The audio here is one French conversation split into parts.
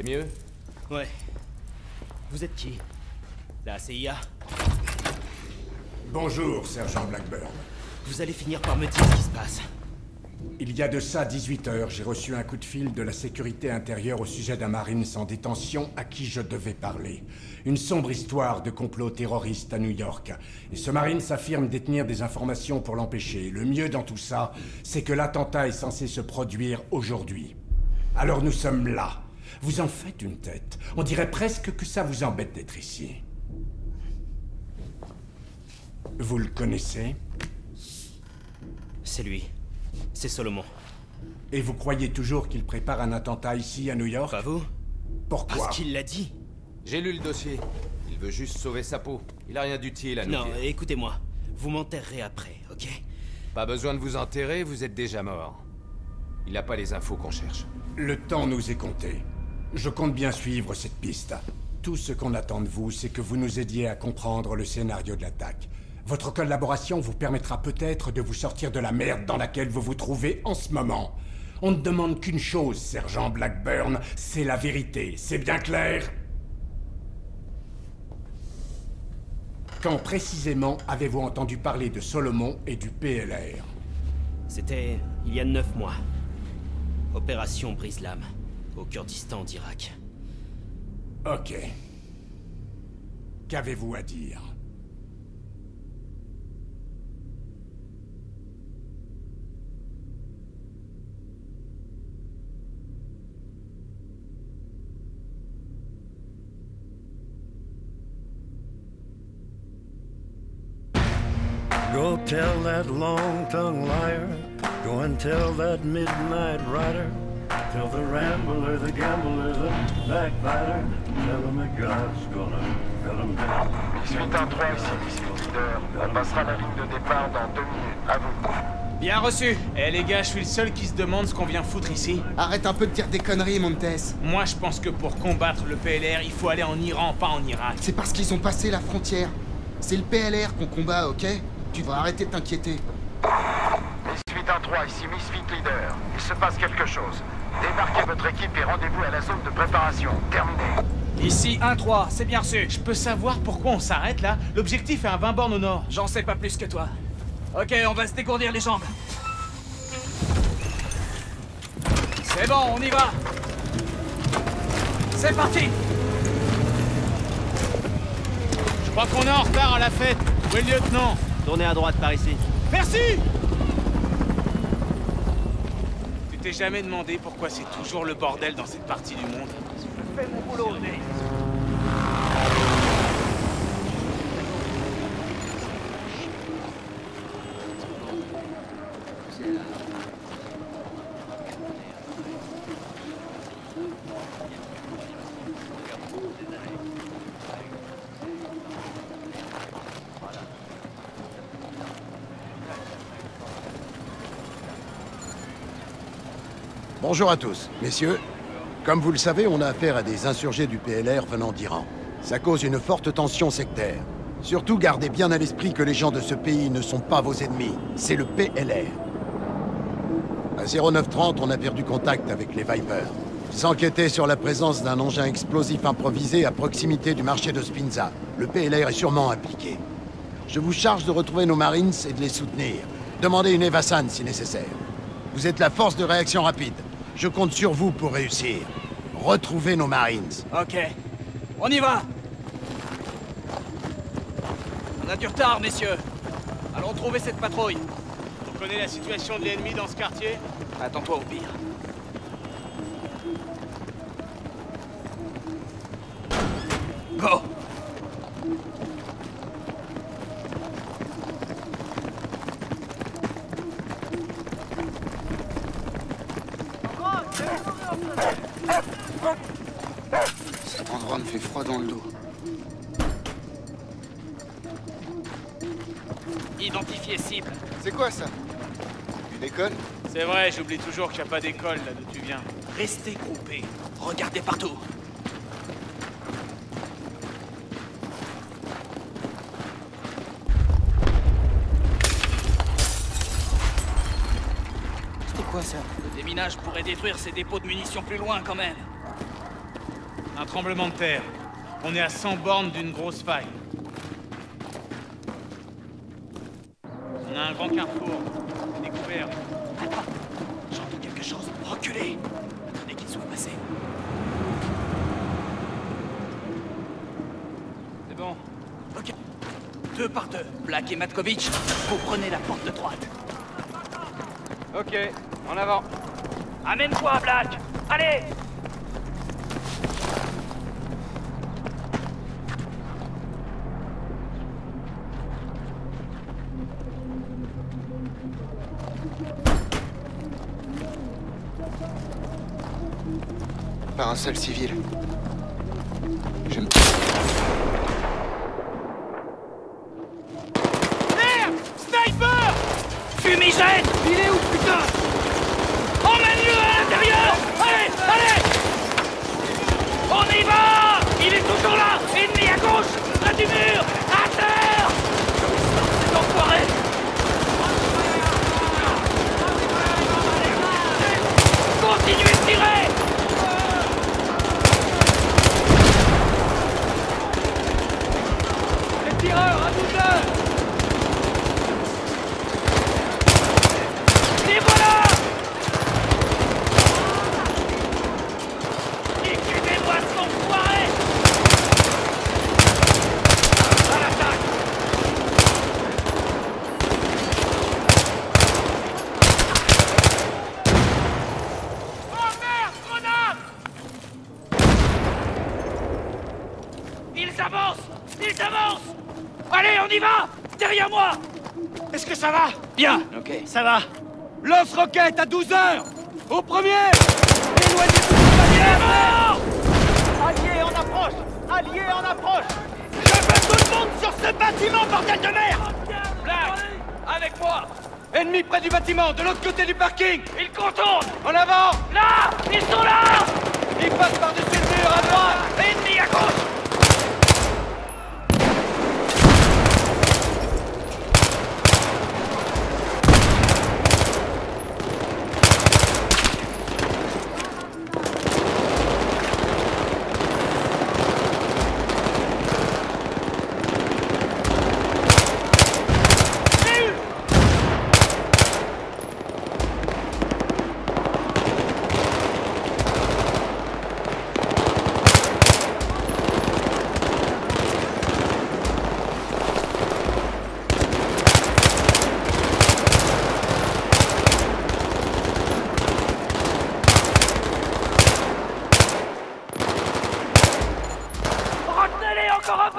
C'est mieux? Ouais. Vous êtes qui? La CIA Bonjour, sergent Blackburn. Vous allez finir par me dire ce qui se passe. Il y a de ça 18 heures, j'ai reçu un coup de fil de la sécurité intérieure au sujet d'un marine sans détention à qui je devais parler. Une sombre histoire de complot terroriste à New York. Et ce marine s'affirme détenir des informations pour l'empêcher. Le mieux dans tout ça, c'est que l'attentat est censé se produire aujourd'hui. Alors nous sommes là. Vous en faites une tête. On dirait presque que ça vous embête d'être ici. Vous le connaissez? C'est lui. C'est Solomon. Et vous croyez toujours qu'il prépare un attentat ici à New York? Pas vous Pourquoi? Parce qu'il l'a dit. J'ai lu le dossier. Il veut juste sauver sa peau. Il a rien d'utile à nous Non, écoutez-moi. Vous m'enterrerez après, ok? Pas besoin de vous enterrer, vous êtes déjà mort. Il n'a pas les infos qu'on cherche. Le temps nous est compté. Je compte bien suivre cette piste. Tout ce qu'on attend de vous, c'est que vous nous aidiez à comprendre le scénario de l'attaque. Votre collaboration vous permettra peut-être de vous sortir de la merde dans laquelle vous vous trouvez en ce moment. On ne demande qu'une chose, sergent Blackburn, c'est la vérité. C'est bien clair? Quand précisément avez-vous entendu parler de Solomon et du PLR C'était il y a neuf mois. Opération Brise-Lame, au Kurdistan d'Irak. Ok. Qu'avez-vous à dire? Go tell that long-tongued liar. Go and tell that midnight rider. Tell the rambler, the gambler, the backbiter. Tell him that God's gonna cut him down. Suite 1-3, ici Misfit Leader. On passera la ligne de départ dans deux minutes. À vous. Bien reçu Eh les gars, je suis le seul qui se demande ce qu'on vient foutre ici. Arrête un peu de dire des conneries, Montes. Moi, je pense que pour combattre le PLR, il faut aller en Iran, pas en Irak. C'est parce qu'ils ont passé la frontière. C'est le PLR qu'on combat, ok? Tu devrais arrêter de t'inquiéter. Misfit 1-3, ici Misfit Leader. Il se passe quelque chose. Débarquez votre équipe et rendez-vous à la zone de préparation. Terminé. Ici 1-3, c'est bien reçu. Je peux savoir pourquoi on s'arrête là? L'objectif est à 20 bornes au nord. J'en sais pas plus que toi. Ok, on va se dégourdir les jambes. C'est bon, on y va C'est parti Je crois qu'on est en retard à la fête. Où est le lieutenant? Tournez à droite par ici. Merci t'es jamais demandé pourquoi c'est toujours le bordel dans cette partie du monde Fais mon boulot, Nate. Bonjour à tous. Messieurs, comme vous le savez, on a affaire à des insurgés du PLR venant d'Iran. Ça cause une forte tension sectaire. Surtout gardez bien à l'esprit que les gens de ce pays ne sont pas vos ennemis, c'est le PLR. À 0930, on a perdu contact avec les Vipers. Ils enquêtaient sur la présence d'un engin explosif improvisé à proximité du marché de Spinza. Le PLR est sûrement impliqué. Je vous charge de retrouver nos Marines et de les soutenir. Demandez une Evasan si nécessaire. Vous êtes la force de réaction rapide. Je compte sur vous pour réussir. Retrouvez nos Marines. Ok. On y va On a du retard, messieurs. Allons trouver cette patrouille. On connaît la situation de l'ennemi dans ce quartier Attends-toi au pire. Go Cet endroit me fait froid dans le dos. Identifier cible. C'est quoi ça? Une école C'est vrai, j'oublie toujours qu'il n'y a pas d'école là d'où tu viens. Restez groupés. Regardez partout. C'était quoi ça? Le déminage pourrait détruire ces dépôts de munitions plus loin quand même. Un tremblement de terre. On est à 100 bornes d'une grosse faille. On a un grand carrefour. Découvert. Attends, j'entends quelque chose. Reculez. Attendez qu'il soit passé. C'est bon. Ok. Deux par deux. Black et Matkovitch, vous prenez la porte de droite. Ok, en avant. Amène-toi, Black Allez seul civil. Je me... Merde! Sniper! Fumigène! Il est où, putain? Emmène-le à l'intérieur! Allez Allez! On y va! Il est toujours là! Ennemi à gauche! Près du mur! À terre! Cet enfoiré! Continuez Fire! Ça va Bien, ok. Ça va. Lance-roquette à 12 heures. Au premier. Éloignez-vous de mort Alliés en approche. Alliés en approche. Je veux tout le monde sur ce bâtiment, bordel de merde. Black Avec moi. Ennemi près du bâtiment, de l'autre côté du parking. Ils contournent En avant. Là Ils sont là. Il passe par-dessus le mur, à droite Ennemi à gauche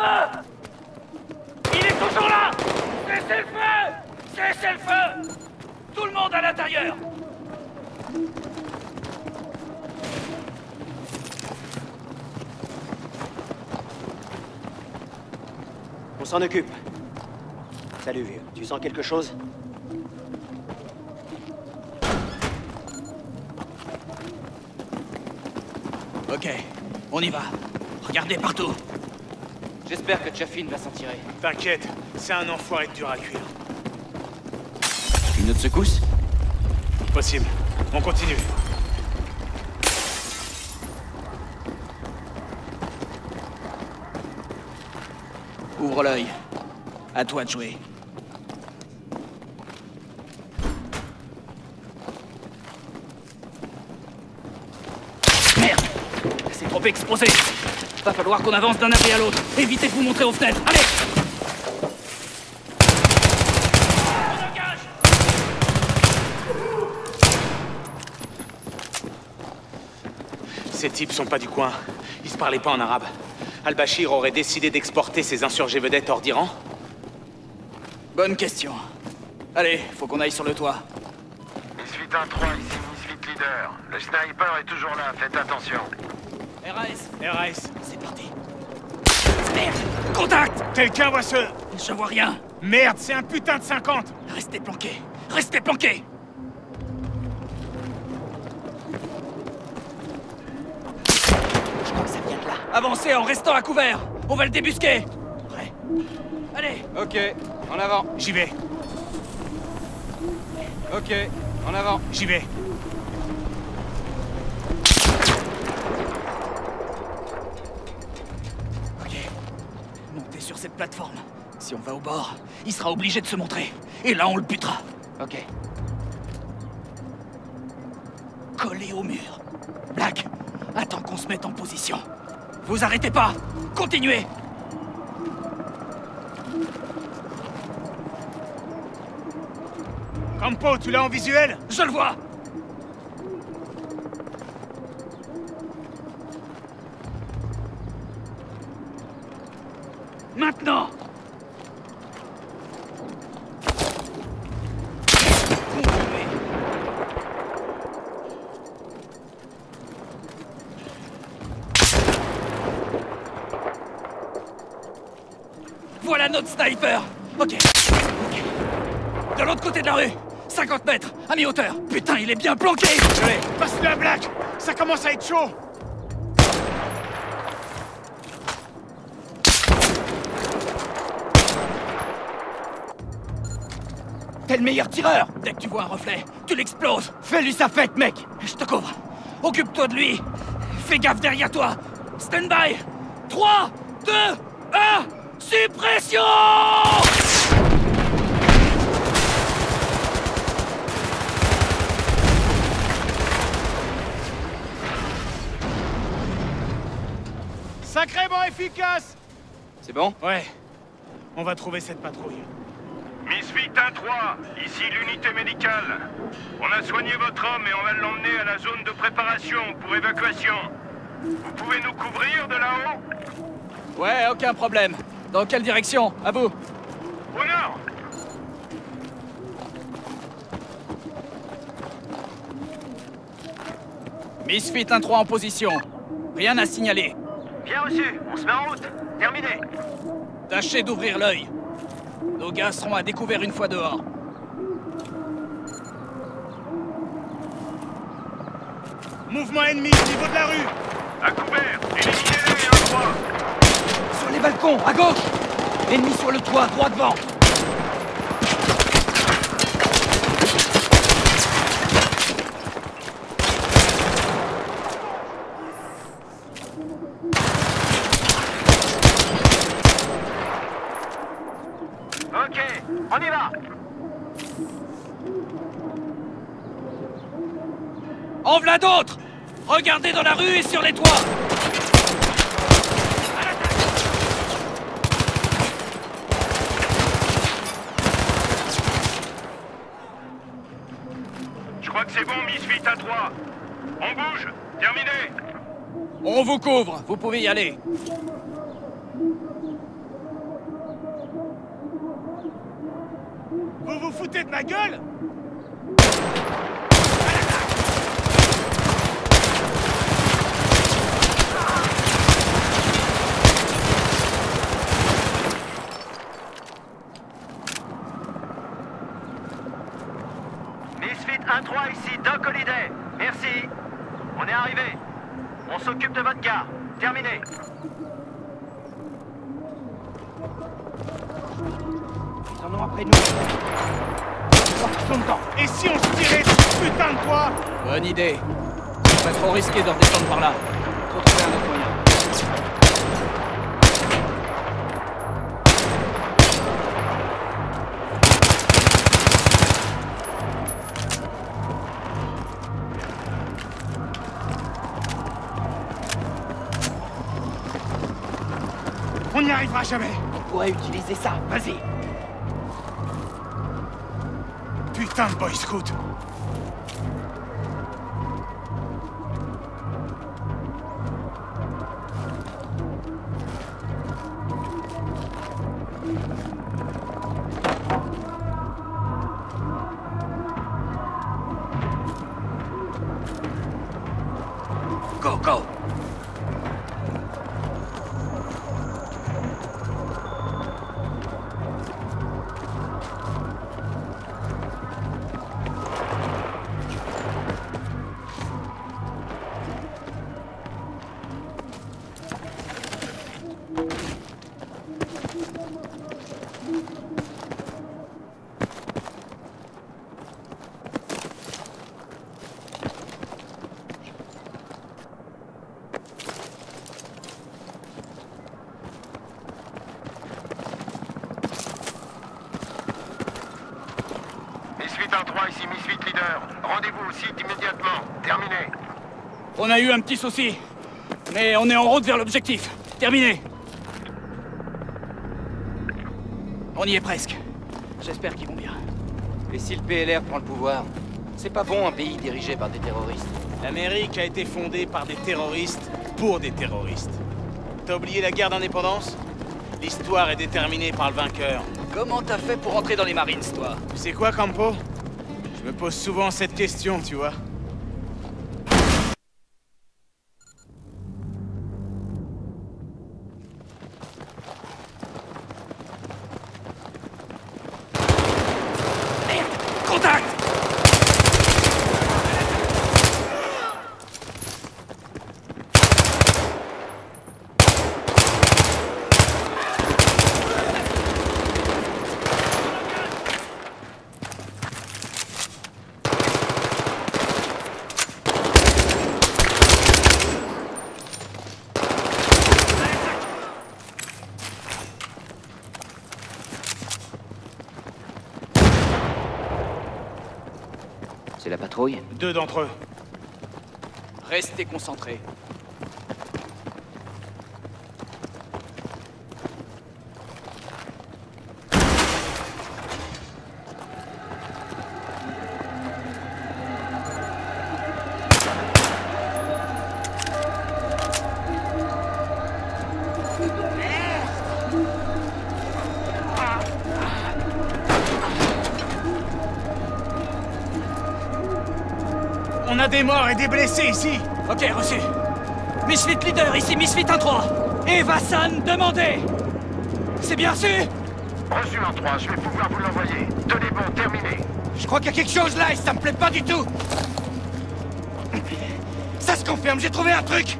Il est toujours là Cessez le feu Cessez le feu Tout le monde à l'intérieur On s'en occupe. Salut, vieux. Tu sens quelque chose Ok, on y va. Regardez partout. J'espère que Chaffin va s'en tirer. T'inquiète, c'est un enfoiré de dur à cuire. Une autre secousse Possible. On continue. Ouvre l'œil. À toi de jouer. Merde C'est trop exposé Va falloir qu'on avance d'un abri à l'autre. Évitez de vous montrer aux fenêtres. Allez Ces types sont pas du coin. Ils se parlaient pas en arabe. Al-Bashir aurait décidé d'exporter ses insurgés vedettes hors d'Iran Bonne question. Allez, faut qu'on aille sur le toit. Misfit 1-3, ici Misfit Leader. Le sniper est toujours là, faites attention. RAS, RAS, c'est parti. Merde Contact quelqu'un voit ce... Je vois rien. Merde, c'est un putain de 50 Restez planqués. Restez planqués Je crois que ça vient de là. Avancez en restant à couvert. On va le débusquer. Prêt Allez Ok, en avant. J'y vais, Ok, en avant. j'y vais. Cette plateforme. Si on va au bord, il sera obligé de se montrer. Et là, on le butera. Ok. Collé au mur. Black, attends qu'on se mette en position. Vous arrêtez pas Continuez Campo, tu l'as en visuel? Je le vois Voilà notre sniper. Ok. Ok. De l'autre côté de la rue. 50 mètres, à mi-hauteur. Putain, il est bien planqué. Allez, passe-le à Black. Ça commence à être chaud. T'es le meilleur tireur. Dès que tu vois un reflet, tu l'exploses. Fais-lui sa fête, mec. Je te couvre. Occupe-toi de lui. Fais gaffe derrière toi. Stand by. 3, 2, 1 Suppression Sacrément efficace C'est bon? Ouais. On va trouver cette patrouille. Misfit 1-3, ici l'unité médicale. On a soigné votre homme et on va l'emmener à la zone de préparation pour évacuation. Vous pouvez nous couvrir de là-haut? Ouais, aucun problème. Dans quelle direction? À vous Au nord Misfit 1-3 en position. Rien à signaler. Bien reçu, on se met en route. Terminé. Tâchez d'ouvrir l'œil. Nos gars seront à découvert une fois dehors. Mouvement ennemi au niveau de la rue À couvert Éliminez-les, 1-3 Sur les balcons, à gauche. Ennemi sur le toit, droit devant. Ok, on y va. En v'là d'autres. Regardez dans la rue et sur les toits C'est bon, Misfit 1-3. On bouge Terminé On vous couvre, vous pouvez y aller. Vous vous foutez de ma gueule? Misfit 1-3 ici, Doc Holiday. Merci. On est arrivé. On s'occupe de votre gars. Terminé. Ils en ont après nous. Sortons dedans. Et si on se tirait ce putain de toit? Bonne idée. C'est pas trop risqué de redescendre par là. N'y arrivera jamais On pourrait utiliser ça. Vas-y. Putain de Boy Scout Rendez-vous au site immédiatement. Terminé. On a eu un petit souci. Mais on est en route vers l'objectif. Terminé. On y est presque. J'espère qu'ils vont bien. Et si le PLR prend le pouvoir C'est pas bon un pays dirigé par des terroristes. L'Amérique a été fondée par des terroristes pour des terroristes. T'as oublié la guerre d'indépendance? L'histoire est déterminée par le vainqueur. Comment t'as fait pour entrer dans les Marines, toi? Tu sais quoi, Campo? Je me pose souvent cette question, tu vois. Contact C'est la Deux d'entre eux. Restez concentrés. A des morts et des blessés ici. Ok, reçu. Misfit Leader, ici Misfit 1-3. Eva San, demandez. C'est bien reçu? Reçu en 3, je vais pouvoir vous l'envoyer. Tenez bon, terminé. Je crois qu'il y a quelque chose là et ça me plaît pas du tout. Ça se confirme, j'ai trouvé un truc.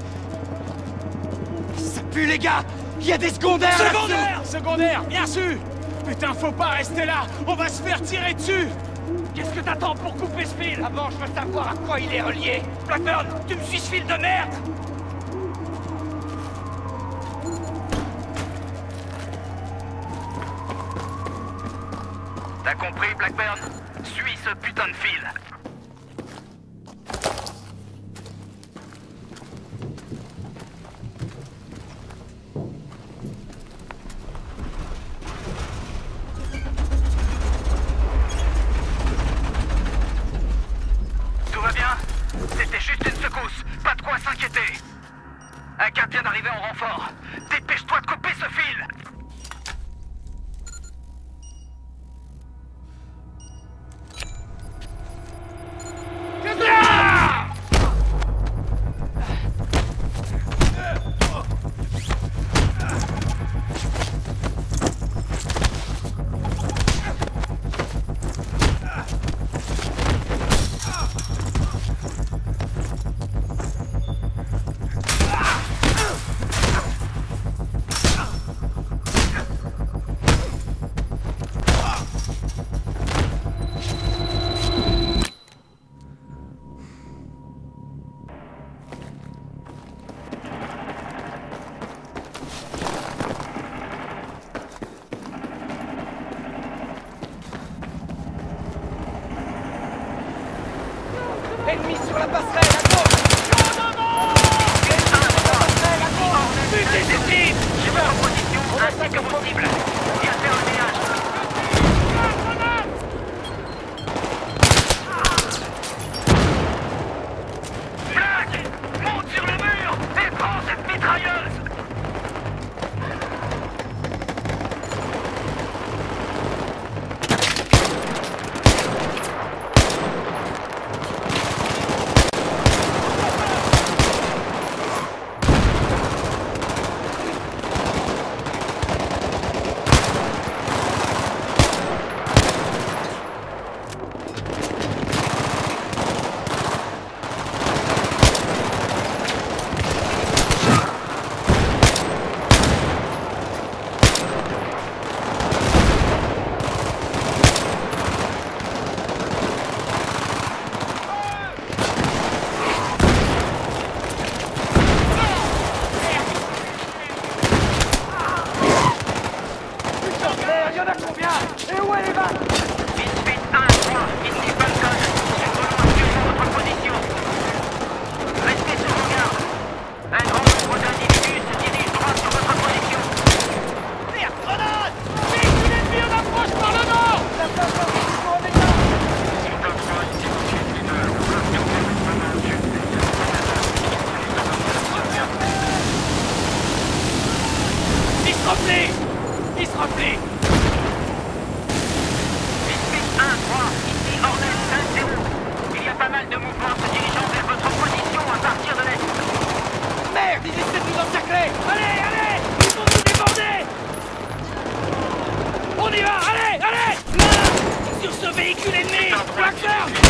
Ça pue les gars. Il y a des secondaires là-dessous Secondaire Secondaire, bien sûr. Putain, faut pas rester là. On va se faire tirer dessus Qu'est-ce que t'attends pour couper ce fil Avant, je veux savoir à quoi il est relié Blackburn, tu me suis ce fil de merde T'as compris, Blackburn Suis ce putain de fil. Ennemi sur la passerelle, On y va Allez, allez Là